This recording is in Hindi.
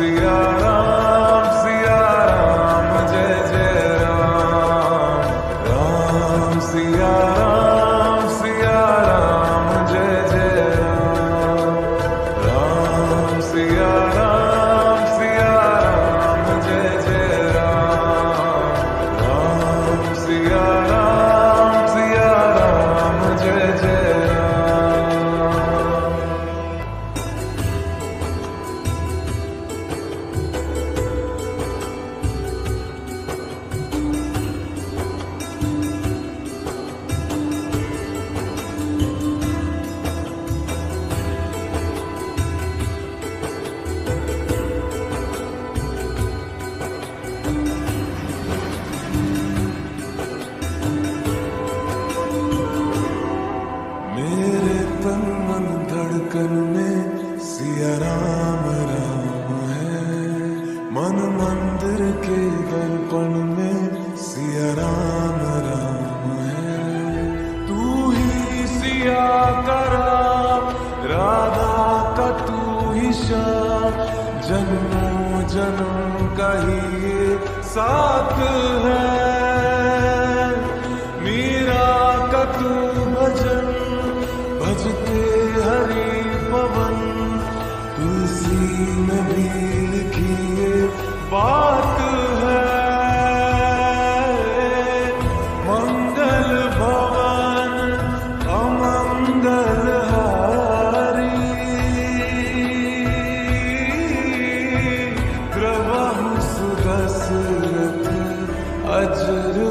राम के दर्पण में सिया राम राम है। तू ही सिया का राम, राधा का तू ही श्याम जन्मों, जन्म का ही साथ है। मीरा का तू भजन, भजते हरि पवन। तुलसी में भी लिखी बात अजरू